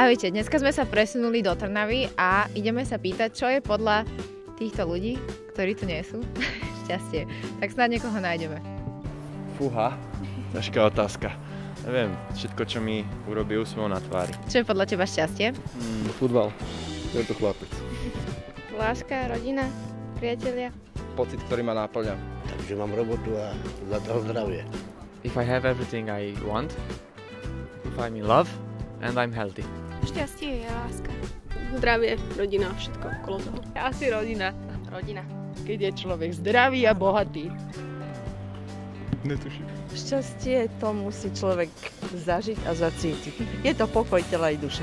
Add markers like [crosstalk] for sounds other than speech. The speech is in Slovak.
Ahojte, dneska sme sa presunuli do Trnavy a ideme sa pýtať, čo je podľa týchto ľudí, ktorí tu nie sú, [laughs] šťastie. Tak snad niekoho nájdeme. Fúha, ťažká otázka. Neviem, všetko, čo mi urobí úsmev na tvári. Čo je podľa teba šťastie? Mm, Futbal. To je to chlapec. Láska, rodina, priatelia. Pocit, ktorý ma náplňa. Takže mám robotu a za toho zdravie. if I have everything I want, if I'm in love and I'm healthy. Šťastie je láska. Zdravie, rodina, všetko okolo toho. Asi rodina. Rodina. Keď je človek zdravý a bohatý. Netuším. Šťastie to musí človek zažiť a zacítiť. Je to pokoj tela i duše.